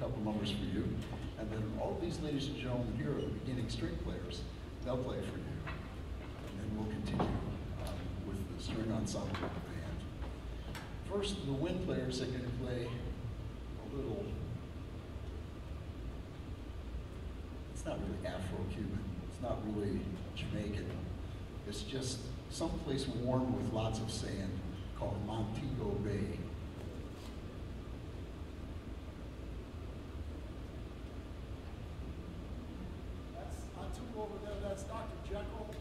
couple numbers for you. And then all these ladies and gentlemen here are the beginning string players. They'll play for you. And then we'll continue um, with the string ensemble of the band. First, the wind players are going to play a little, it's not really Afro-Cuban. It's not really Jamaican. It's just someplace warm with lots of sand called Montego Bay. March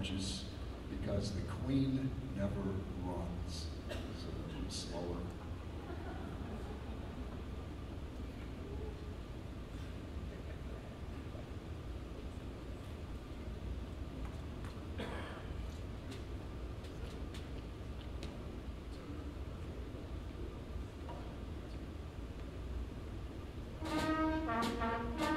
marches because the queen never runs. So a little slower. Thank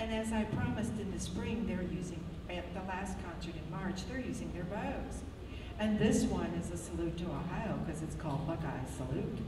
And as I promised in the spring, they're using, at the last concert in March, they're using their bows. And this one is a salute to Ohio because it's called Buckeye Salute.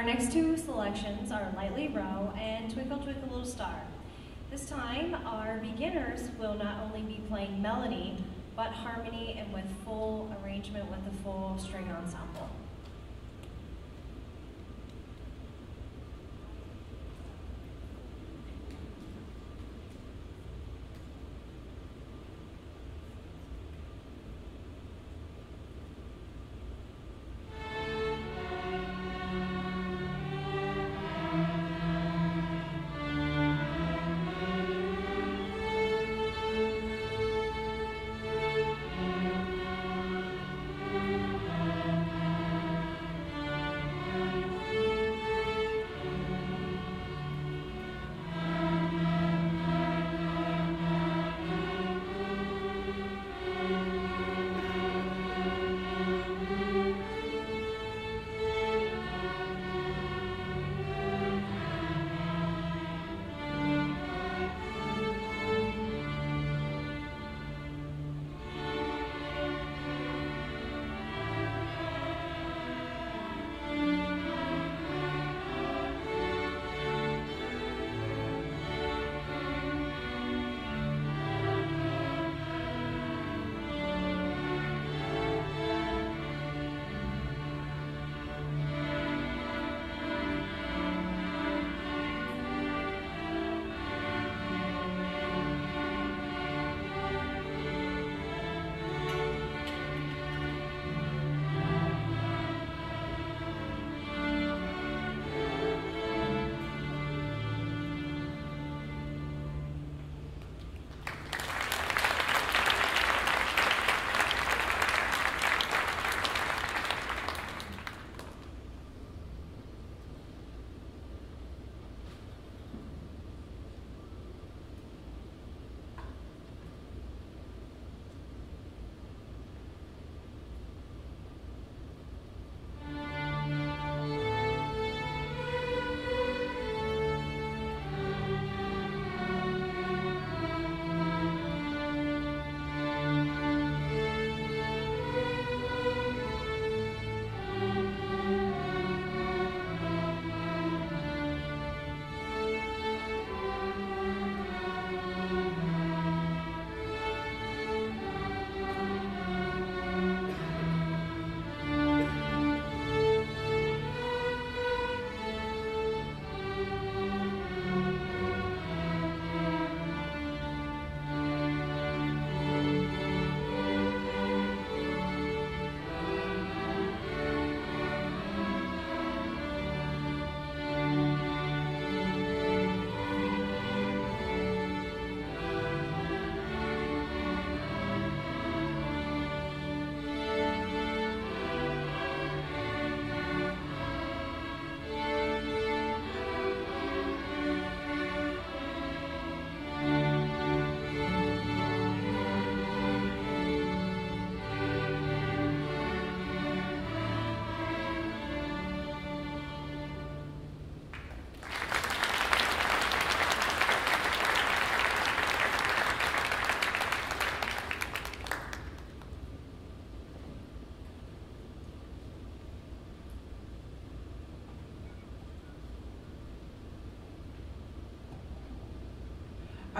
Our next two selections are Lightly Row and Twinkle Twinkle Little Star. This time, our beginners will not only be playing melody, but harmony and with full arrangement with a full string ensemble.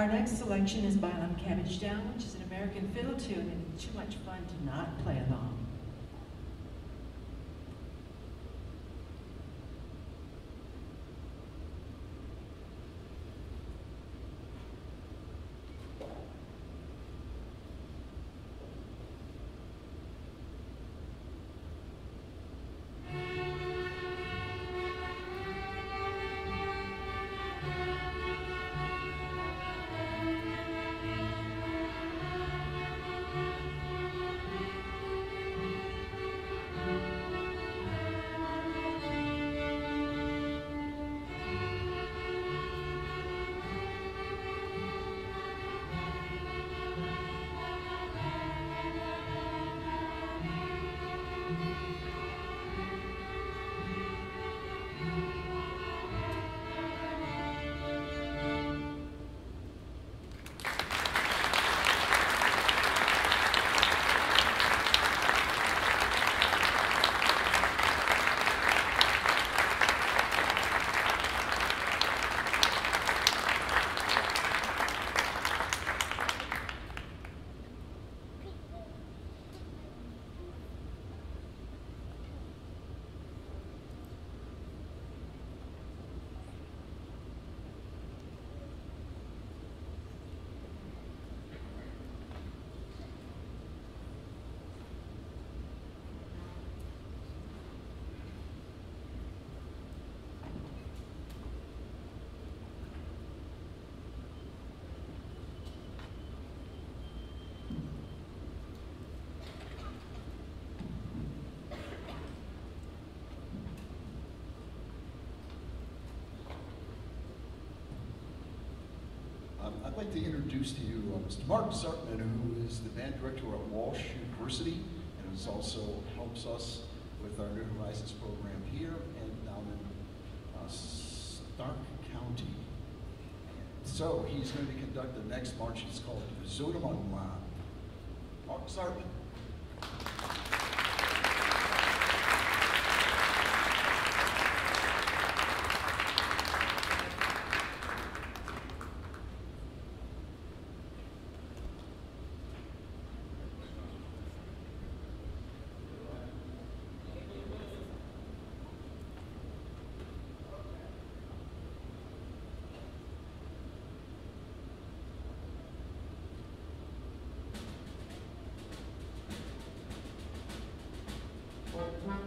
Our next selection is Bile 'Em Cabbage Down, which is an American fiddle tune and too much fun to not play along. Like to introduce to you uh, Mr. Martin Zartman, who is the band director at Walsh University and is also helps us with our New Horizons program here and down in uh, Stark County. So he's going to conduct the next march. It's called Zodamanwa. Mark Zartman.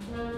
Mm-hmm.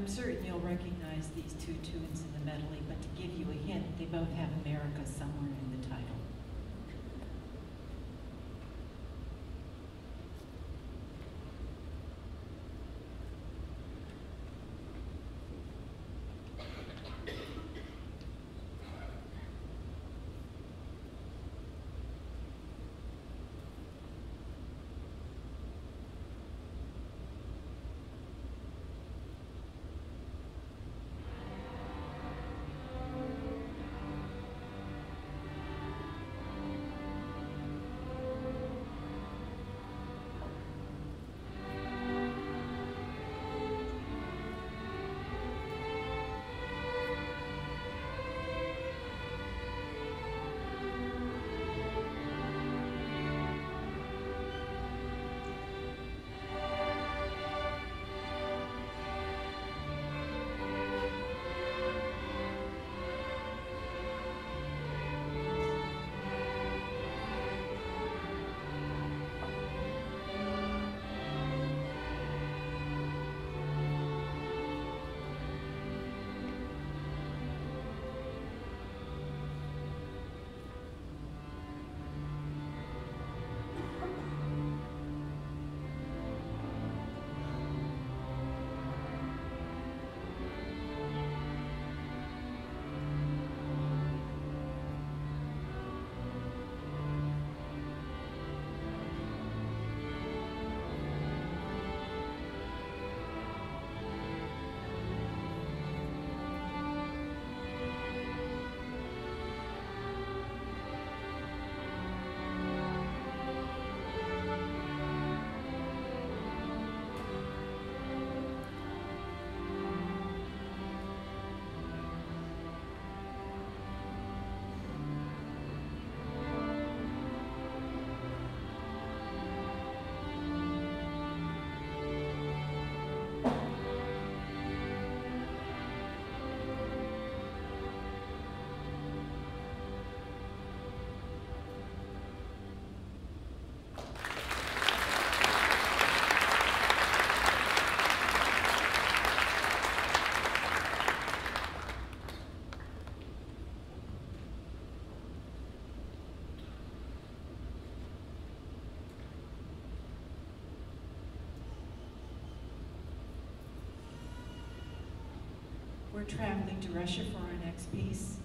I'm certain you'll recognize these two tunes in the medley, but to give you a hint, they both have America somewhere We're traveling to Russia for our next piece.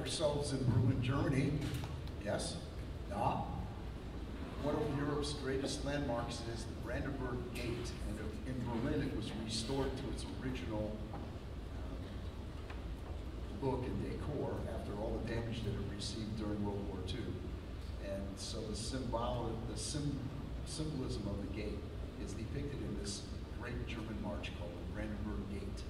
Ourselves in Berlin, Germany. Yes? Yeah? One of Europe's greatest landmarks is the Brandenburg Gate. And in Berlin, it was restored to its original uh, look and decor after all the damage that it received during World War II. And so the symbol, the sim, symbolism of the gate is depicted in this great German march called the Brandenburg Gate.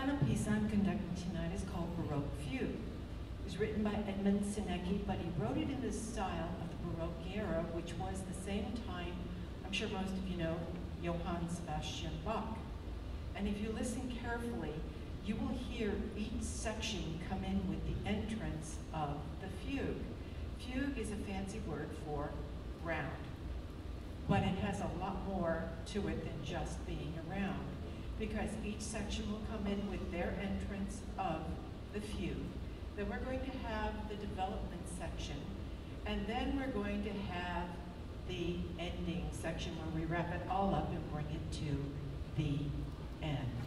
Final piece I'm conducting tonight is called Baroque Fugue. It was written by Edmund Siennicki, but he wrote it in the style of the Baroque era, which was the same time, I'm sure most of you know, Johann Sebastian Bach. And if you listen carefully, you will hear each section come in with the entrance of the fugue. Fugue is a fancy word for round, but it has a lot more to it than just being around, because each section will come in with their entrance of the fugue. Then we're going to have the development section, and then we're going to have the ending section where we wrap it all up and bring it to the end.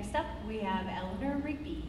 Next up, we have Eleanor Rigby.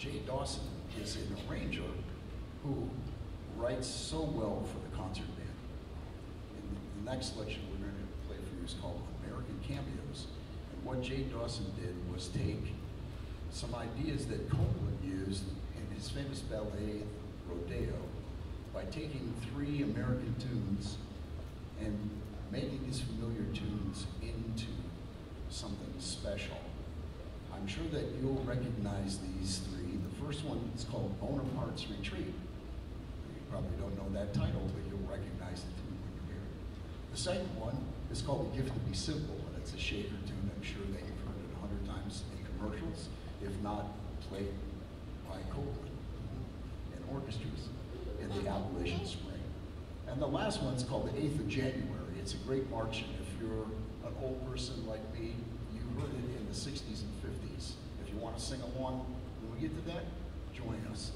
Jay Dawson is an arranger who writes so well for the concert band. And the next selection we're going to play for you is called American Cameos. And what Jay Dawson did was take some ideas that Copland used in his famous ballet, Rodeo, by taking three American tunes and making these familiar tunes into something special. I'm sure that you'll recognize these three. The first one is called Bonaparte's Retreat. You probably don't know that title, but you'll recognize it when you hear it. The second one is called The Gift to Be Simple, and it's a Shaker tune. I'm sure that you've heard it a hundred times in commercials, if not played by Copland in orchestras in the Appalachian Spring. And the last one's called The Eighth of January. It's a great march, and if you're an old person like me, you heard it in the 60s and 50s. If you want to sing along that, join us.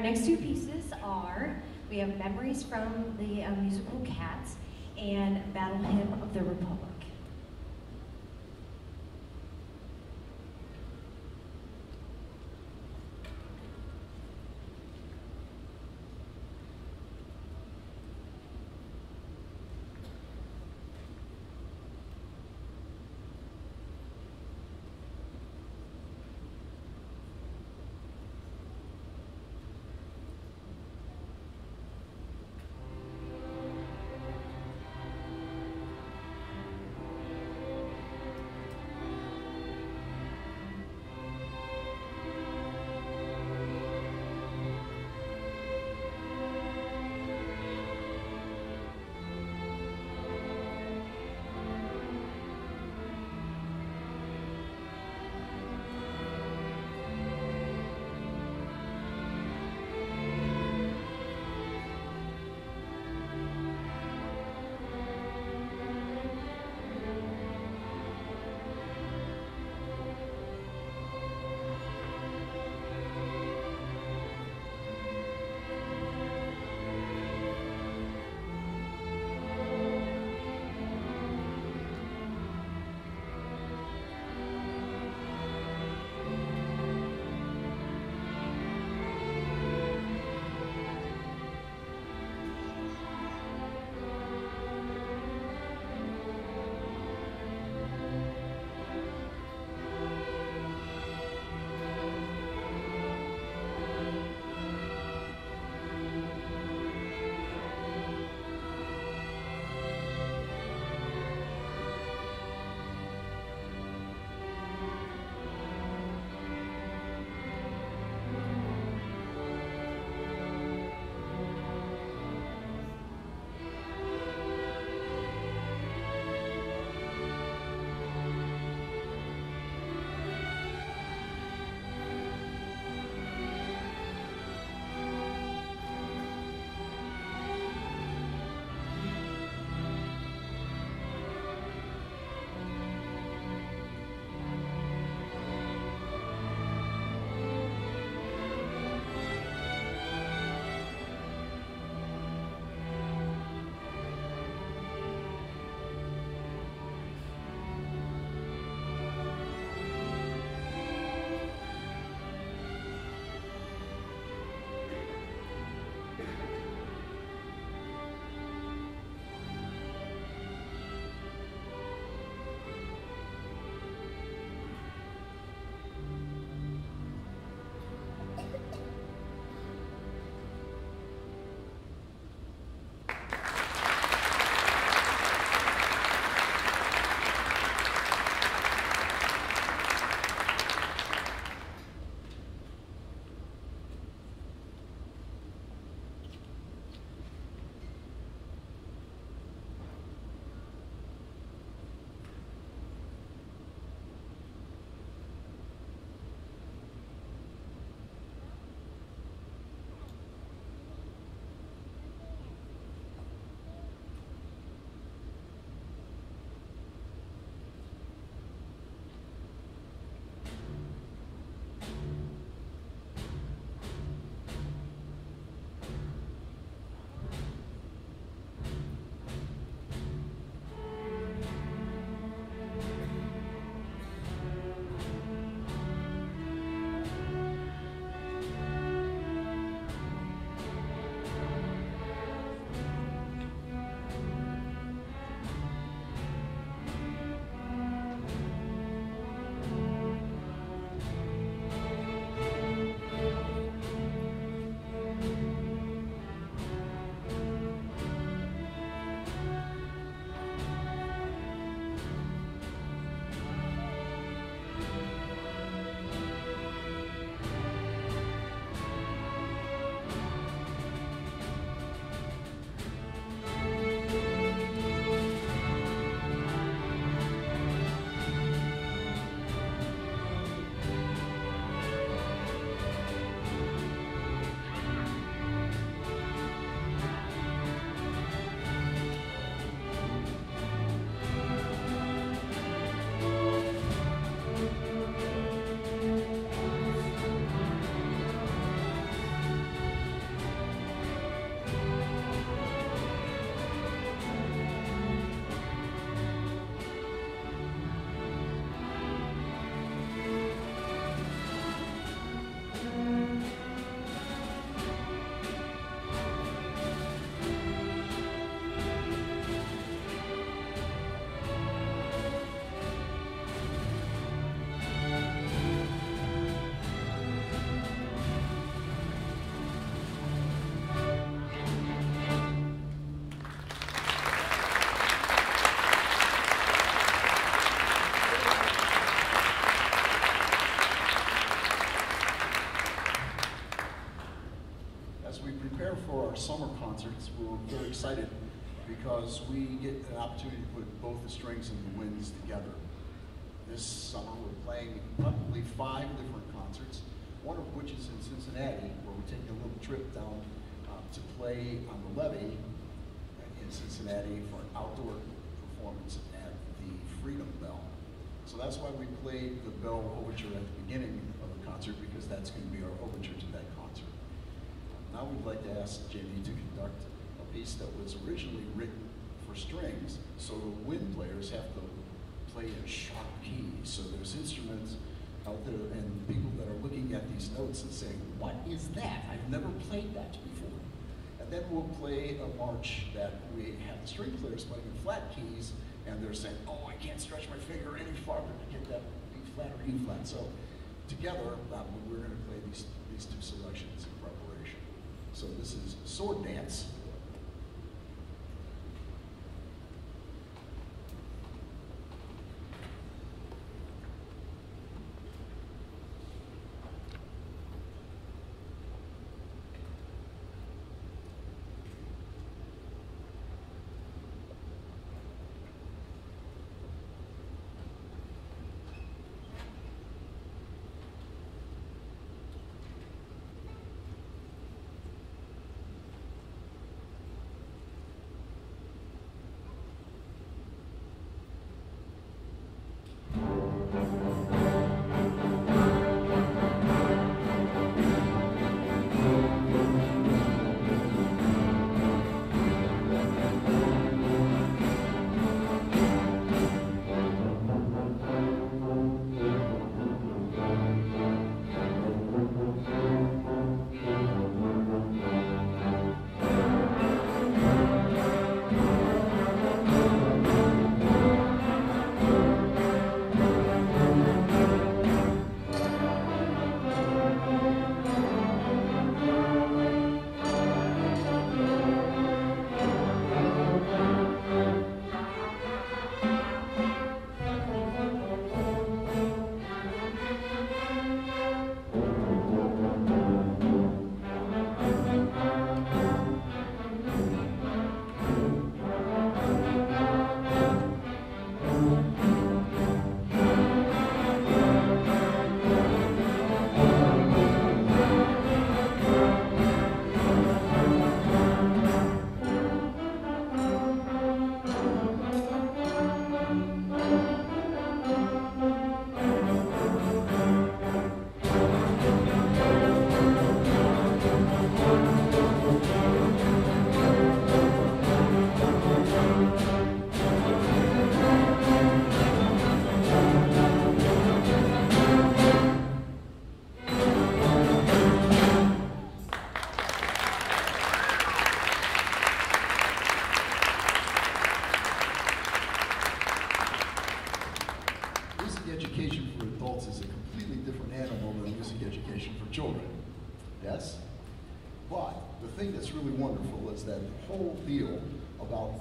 Our next two pieces are, we have Memories from excited because we get an opportunity to put both the strings and the winds together. This summer, we're playing probably five different concerts, one of which is in Cincinnati, where we're taking a little trip down uh, to play on the levee in Cincinnati for an outdoor performance at the Freedom Bell. So that's why we played the Bell Overture at the beginning of the concert, because that's going to be our overture to that concert. Now we'd like to ask Jamie to conduct piece that was originally written for strings, so the wind players have to play in sharp keys. So there's instruments out there and people that are looking at these notes and saying, what is that? I've never played that before. And then we'll play a march that we have the string players playing in flat keys, and they're saying, oh, I can't stretch my finger any farther to get that B flat or E flat. So together, um, we're going to play these, these two selections in preparation. So this is Sword Dance.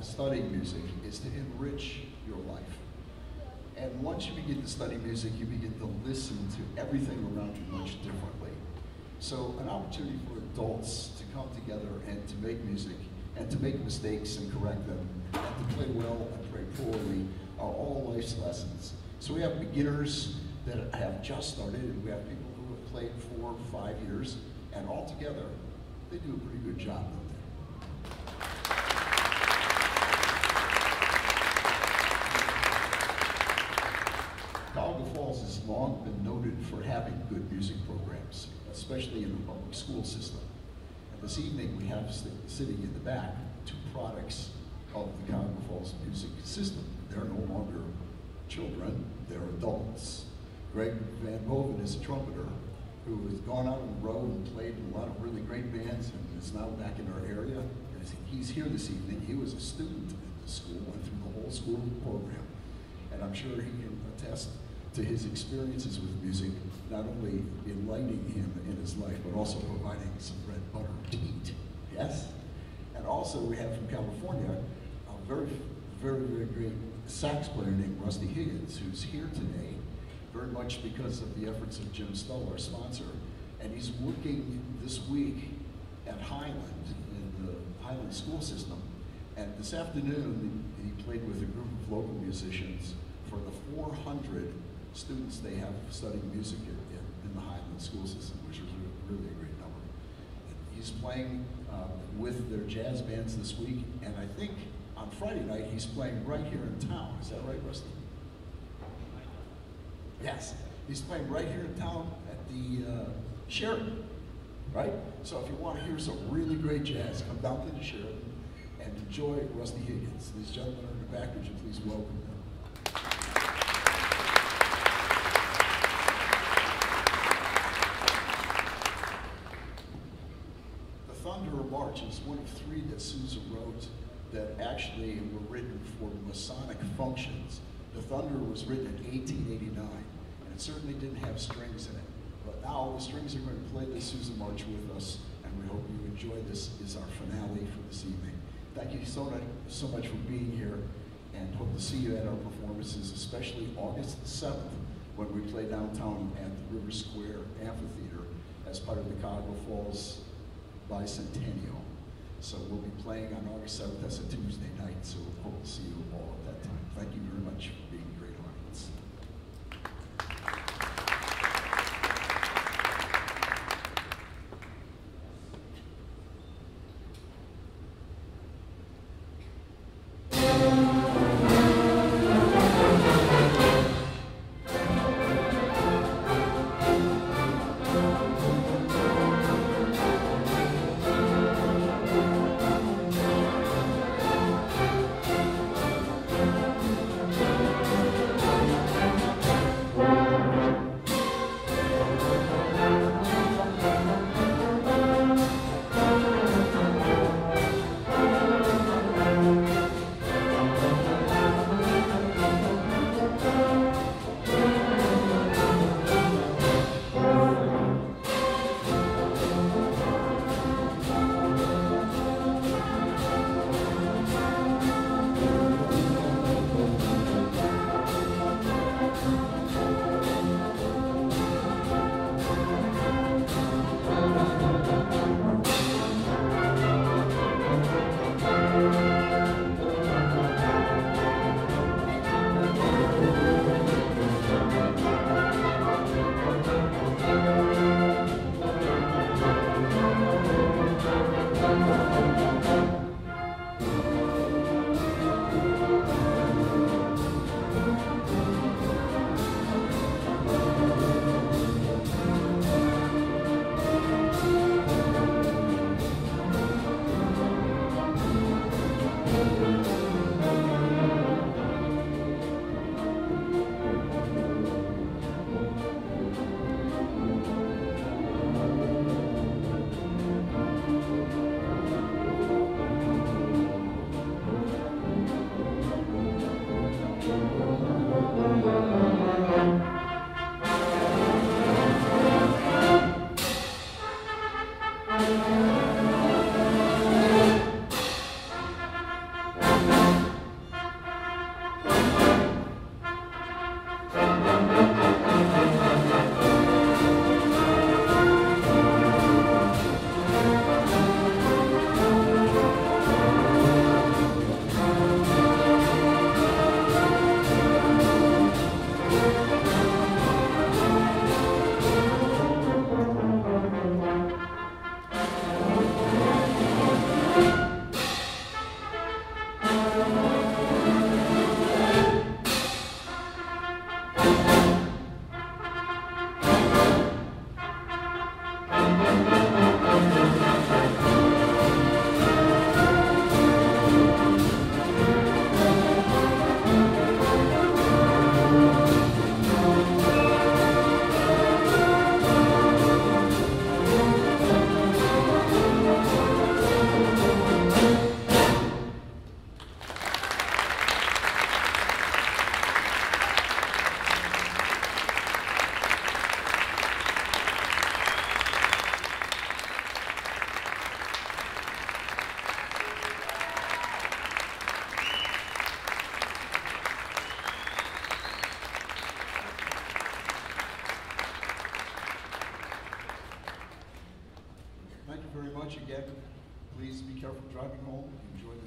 Studying music is to enrich your life. And once you begin to study music, you begin to listen to everything around you much differently. So an opportunity for adults to come together and to make music and to make mistakes and correct them and to play well and play poorly are all life's lessons. So we have beginners that have just started and we have people who have played four, five years and all together they do a pretty good job, don't they? Cuyahoga Falls has long been noted for having good music programs, especially in the public school system. And this evening, we have sitting in the back two products of the Cuyahoga Falls music system. They're no longer children, they're adults. Greg Van Boven is a trumpeter who has gone out on the road and played in a lot of really great bands and is now back in our area. He's here this evening. He was a student at the school, went through the whole school program and I'm sure he can attest to his experiences with music, not only enlightening him in his life, but also providing some bread, butter, to eat. Yes? And also, we have from California a very, very, very great sax player named Rusty Higgins, who's here today, very much because of the efforts of Jim Stoll, our sponsor. And he's working this week at Highland, in the Highland school system, And this afternoon, he played with a group of local musicians for the 400 students they have studying music in, in, in the Highland school system, which is a really a great number. He's playing uh, with their jazz bands this week, and I think on Friday night he's playing right here in town. Is that right, Rusty? Yes, he's playing right here in town at the uh, Sheraton, right? So if you want to hear some really great jazz, come down to the Sheraton and enjoy Rusty Higgins. These gentlemen are in the back. Would you please welcome them? The Thunderer March is one of three that Sousa wrote that actually were written for Masonic functions. The Thunder was written in 1889, and it certainly didn't have strings in it. But now the strings are going to play the Sousa March with us, and we hope you enjoy this is our finale for this evening. Thank you so much, so much for being here, and hope to see you at our performances, especially August the 7th, when we play downtown at the River Square Amphitheater as part of the Cuyahoga Falls bicentennial. So we'll be playing on August 7th, that's a Tuesday night, so we hope to see you all at that time. Thank you very much for being a great audience.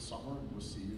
Summer, and we'll see